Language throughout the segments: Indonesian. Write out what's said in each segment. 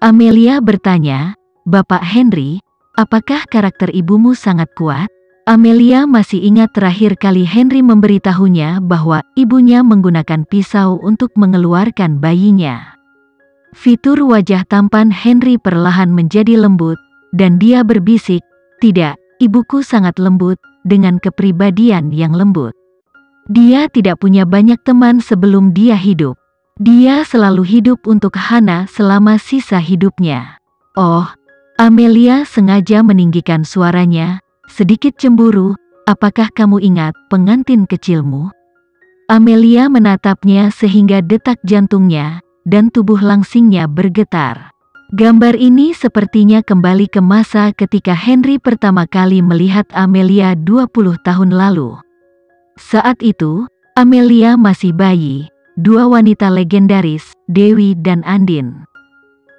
Amelia bertanya, Bapak Henry, apakah karakter ibumu sangat kuat? Amelia masih ingat terakhir kali Henry memberitahunya bahwa ibunya menggunakan pisau untuk mengeluarkan bayinya. Fitur wajah tampan Henry perlahan menjadi lembut, dan dia berbisik, tidak, ibuku sangat lembut, dengan kepribadian yang lembut. Dia tidak punya banyak teman sebelum dia hidup. Dia selalu hidup untuk Hana selama sisa hidupnya. Oh, Amelia sengaja meninggikan suaranya, sedikit cemburu, apakah kamu ingat pengantin kecilmu? Amelia menatapnya sehingga detak jantungnya dan tubuh langsingnya bergetar. Gambar ini sepertinya kembali ke masa ketika Henry pertama kali melihat Amelia 20 tahun lalu. Saat itu, Amelia masih bayi, dua wanita legendaris, Dewi dan Andin.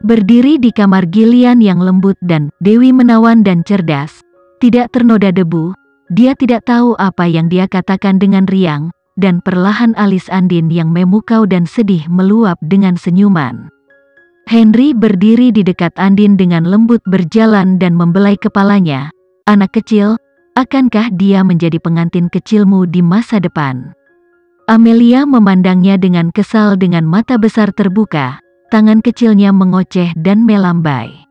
Berdiri di kamar Gillian yang lembut dan Dewi menawan dan cerdas, tidak ternoda debu, dia tidak tahu apa yang dia katakan dengan riang, dan perlahan alis Andin yang memukau dan sedih meluap dengan senyuman. Henry berdiri di dekat Andin dengan lembut berjalan dan membelai kepalanya. Anak kecil, akankah dia menjadi pengantin kecilmu di masa depan? Amelia memandangnya dengan kesal dengan mata besar terbuka, tangan kecilnya mengoceh dan melambai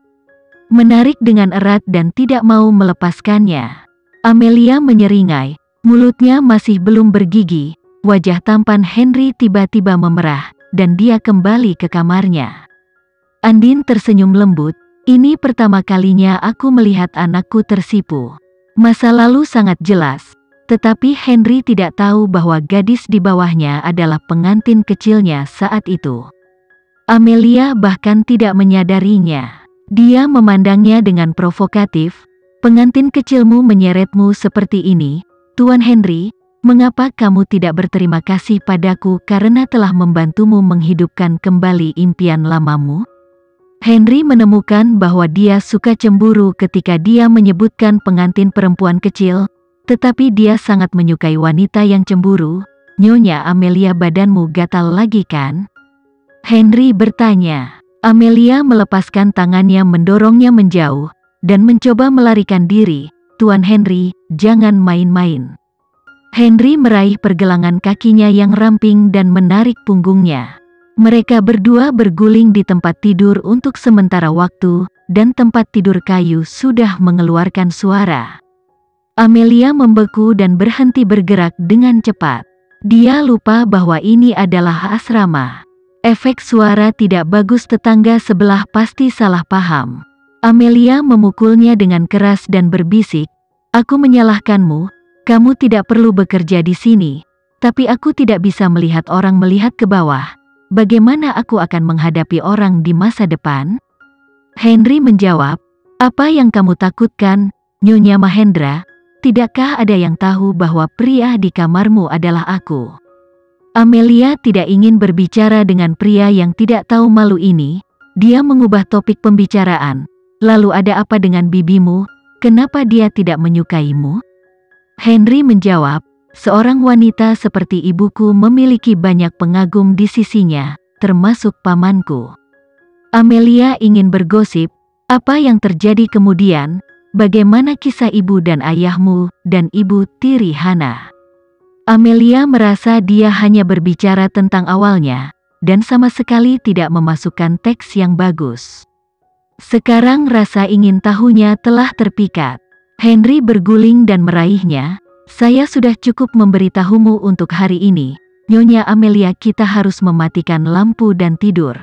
menarik dengan erat dan tidak mau melepaskannya. Amelia menyeringai, mulutnya masih belum bergigi, wajah tampan Henry tiba-tiba memerah, dan dia kembali ke kamarnya. Andin tersenyum lembut, ini pertama kalinya aku melihat anakku tersipu. Masa lalu sangat jelas, tetapi Henry tidak tahu bahwa gadis di bawahnya adalah pengantin kecilnya saat itu. Amelia bahkan tidak menyadarinya. Dia memandangnya dengan provokatif, pengantin kecilmu menyeretmu seperti ini, Tuan Henry, mengapa kamu tidak berterima kasih padaku karena telah membantumu menghidupkan kembali impian lamamu? Henry menemukan bahwa dia suka cemburu ketika dia menyebutkan pengantin perempuan kecil, tetapi dia sangat menyukai wanita yang cemburu. Nyonya Amelia badanmu gatal lagi kan? Henry bertanya. Amelia melepaskan tangannya mendorongnya menjauh, dan mencoba melarikan diri. Tuan Henry, jangan main-main. Henry meraih pergelangan kakinya yang ramping dan menarik punggungnya. Mereka berdua berguling di tempat tidur untuk sementara waktu, dan tempat tidur kayu sudah mengeluarkan suara. Amelia membeku dan berhenti bergerak dengan cepat. Dia lupa bahwa ini adalah asrama. Efek suara tidak bagus tetangga sebelah pasti salah paham. Amelia memukulnya dengan keras dan berbisik, Aku menyalahkanmu, kamu tidak perlu bekerja di sini, tapi aku tidak bisa melihat orang melihat ke bawah. Bagaimana aku akan menghadapi orang di masa depan? Henry menjawab, apa yang kamu takutkan, Nyonya Mahendra? Tidakkah ada yang tahu bahwa pria di kamarmu adalah aku? Amelia tidak ingin berbicara dengan pria yang tidak tahu malu ini. Dia mengubah topik pembicaraan. Lalu ada apa dengan bibimu? Kenapa dia tidak menyukaimu? Henry menjawab, seorang wanita seperti ibuku memiliki banyak pengagum di sisinya, termasuk pamanku. Amelia ingin bergosip, apa yang terjadi kemudian, bagaimana kisah ibu dan ayahmu, dan ibu tiri Hana. Amelia merasa dia hanya berbicara tentang awalnya, dan sama sekali tidak memasukkan teks yang bagus. Sekarang rasa ingin tahunya telah terpikat. Henry berguling dan meraihnya, saya sudah cukup memberitahumu untuk hari ini, Nyonya Amelia kita harus mematikan lampu dan tidur.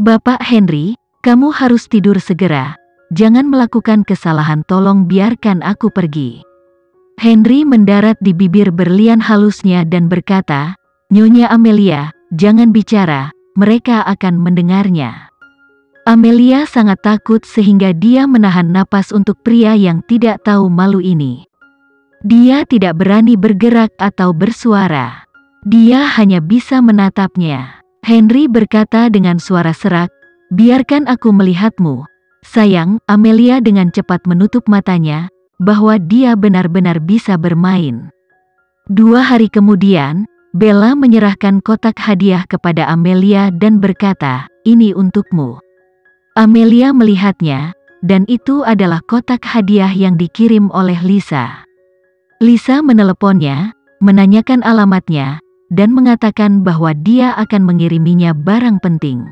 Bapak Henry, kamu harus tidur segera, jangan melakukan kesalahan tolong biarkan aku pergi. Henry mendarat di bibir berlian halusnya dan berkata, Nyonya Amelia, jangan bicara, mereka akan mendengarnya. Amelia sangat takut sehingga dia menahan napas untuk pria yang tidak tahu malu ini. Dia tidak berani bergerak atau bersuara. Dia hanya bisa menatapnya. Henry berkata dengan suara serak, biarkan aku melihatmu. Sayang, Amelia dengan cepat menutup matanya, bahwa dia benar-benar bisa bermain. Dua hari kemudian, Bella menyerahkan kotak hadiah kepada Amelia dan berkata, ini untukmu. Amelia melihatnya, dan itu adalah kotak hadiah yang dikirim oleh Lisa. Lisa meneleponnya, menanyakan alamatnya, dan mengatakan bahwa dia akan mengiriminya barang penting.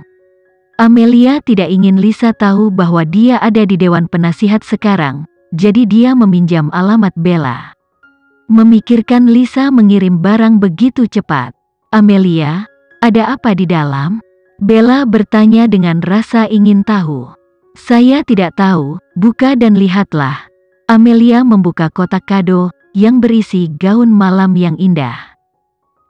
Amelia tidak ingin Lisa tahu bahwa dia ada di Dewan Penasihat sekarang, jadi dia meminjam alamat Bella. Memikirkan Lisa mengirim barang begitu cepat. Amelia, ada apa di dalam? Bella bertanya dengan rasa ingin tahu. Saya tidak tahu, buka dan lihatlah. Amelia membuka kotak kado yang berisi gaun malam yang indah.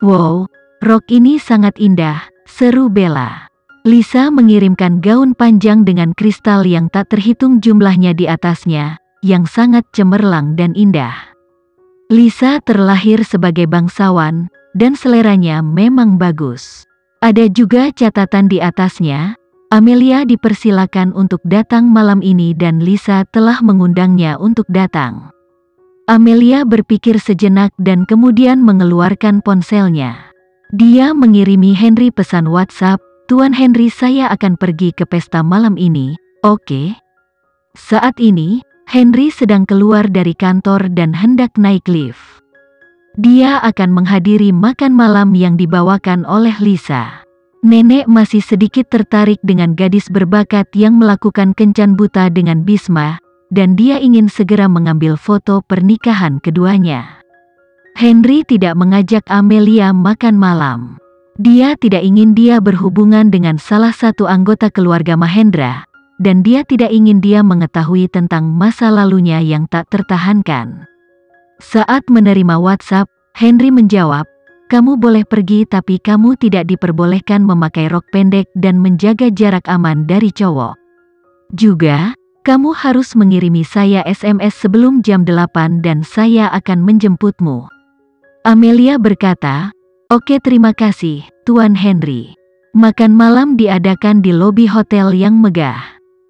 Wow, rok ini sangat indah, seru Bella. Lisa mengirimkan gaun panjang dengan kristal yang tak terhitung jumlahnya di atasnya, yang sangat cemerlang dan indah. Lisa terlahir sebagai bangsawan, dan seleranya memang bagus. Ada juga catatan di atasnya, Amelia dipersilakan untuk datang malam ini dan Lisa telah mengundangnya untuk datang. Amelia berpikir sejenak dan kemudian mengeluarkan ponselnya. Dia mengirimi Henry pesan WhatsApp, Tuan Henry saya akan pergi ke pesta malam ini, oke? Saat ini, Henry sedang keluar dari kantor dan hendak naik lift. Dia akan menghadiri makan malam yang dibawakan oleh Lisa. Nenek masih sedikit tertarik dengan gadis berbakat yang melakukan kencan buta dengan Bisma, dan dia ingin segera mengambil foto pernikahan keduanya. Henry tidak mengajak Amelia makan malam. Dia tidak ingin dia berhubungan dengan salah satu anggota keluarga Mahendra, dan dia tidak ingin dia mengetahui tentang masa lalunya yang tak tertahankan. Saat menerima WhatsApp, Henry menjawab, kamu boleh pergi tapi kamu tidak diperbolehkan memakai rok pendek dan menjaga jarak aman dari cowok. Juga, kamu harus mengirimi saya SMS sebelum jam 8 dan saya akan menjemputmu. Amelia berkata, Oke terima kasih, Tuan Henry. Makan malam diadakan di lobi hotel yang megah.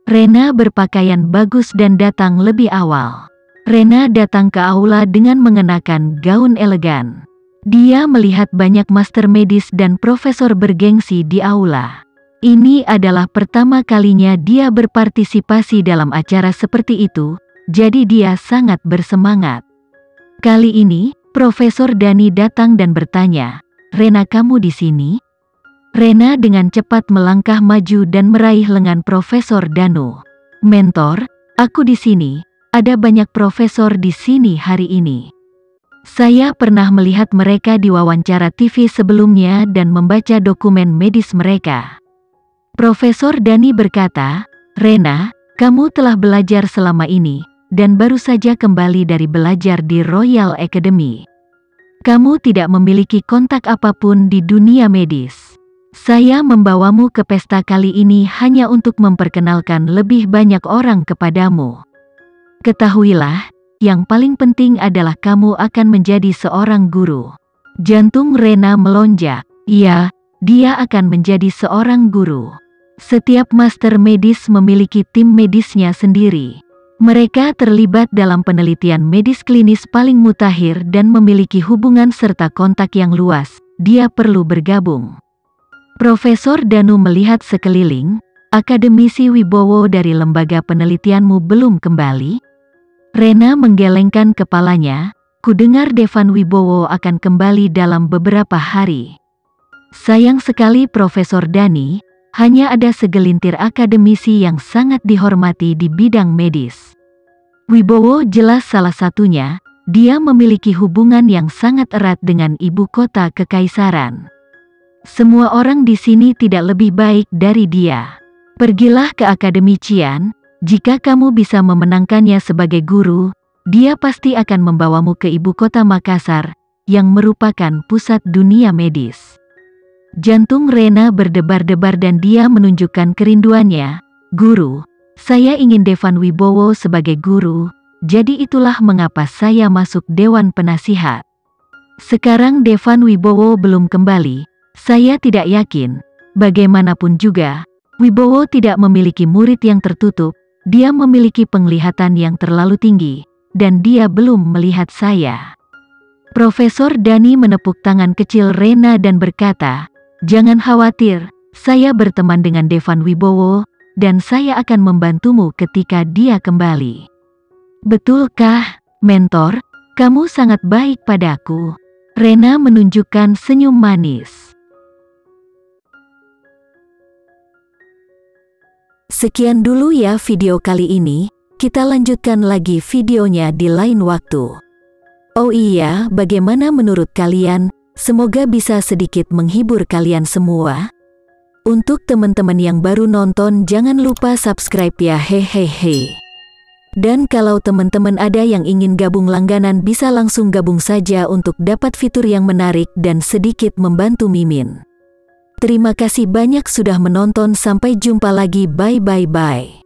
Rena berpakaian bagus dan datang lebih awal. Rena datang ke aula dengan mengenakan gaun elegan. Dia melihat banyak master medis dan profesor bergengsi di aula. Ini adalah pertama kalinya dia berpartisipasi dalam acara seperti itu, jadi dia sangat bersemangat. Kali ini, Profesor Dani datang dan bertanya, Rena kamu di sini? Rena dengan cepat melangkah maju dan meraih lengan Profesor Danu. Mentor, aku di sini, ada banyak profesor di sini hari ini. Saya pernah melihat mereka di wawancara TV sebelumnya dan membaca dokumen medis mereka. Profesor Dani berkata, Rena, kamu telah belajar selama ini, dan baru saja kembali dari belajar di Royal Academy. Kamu tidak memiliki kontak apa pun di dunia medis. Saya membawamu ke pesta kali ini hanya untuk memperkenalkan lebih banyak orang kepadamu. Ketahuilah, yang paling penting adalah kamu akan menjadi seorang guru. Jantung Rena melonjak. Iya, dia akan menjadi seorang guru. Setiap master medis memiliki tim medisnya sendiri. Mereka terlibat dalam penelitian medis klinis paling mutakhir dan memiliki hubungan serta kontak yang luas. Dia perlu bergabung. Profesor Danu melihat sekeliling, akademisi Wibowo dari lembaga penelitianmu belum kembali? Rena menggelengkan kepalanya, kudengar Devan Wibowo akan kembali dalam beberapa hari. Sayang sekali Profesor Dani, hanya ada segelintir akademisi yang sangat dihormati di bidang medis. Wibowo jelas salah satunya, dia memiliki hubungan yang sangat erat dengan ibu kota kekaisaran. Semua orang di sini tidak lebih baik dari dia. Pergilah ke Akademi Cian, jika kamu bisa memenangkannya sebagai guru, dia pasti akan membawamu ke ibu kota Makassar, yang merupakan pusat dunia medis. Jantung Rena berdebar-debar dan dia menunjukkan kerinduannya. Guru, saya ingin Devan Wibowo sebagai guru, jadi itulah mengapa saya masuk Dewan Penasihat. Sekarang Devan Wibowo belum kembali, saya tidak yakin. Bagaimanapun juga, Wibowo tidak memiliki murid yang tertutup, dia memiliki penglihatan yang terlalu tinggi, dan dia belum melihat saya. Profesor Dani menepuk tangan kecil Rena dan berkata, Jangan khawatir, saya berteman dengan Devan Wibowo, dan saya akan membantumu ketika dia kembali. Betulkah, mentor? Kamu sangat baik padaku. Rena menunjukkan senyum manis. Sekian dulu ya video kali ini, kita lanjutkan lagi videonya di lain waktu. Oh iya, bagaimana menurut kalian? Semoga bisa sedikit menghibur kalian semua. Untuk teman-teman yang baru nonton jangan lupa subscribe ya hehehe. Dan kalau teman-teman ada yang ingin gabung langganan bisa langsung gabung saja untuk dapat fitur yang menarik dan sedikit membantu Mimin. Terima kasih banyak sudah menonton sampai jumpa lagi bye bye bye.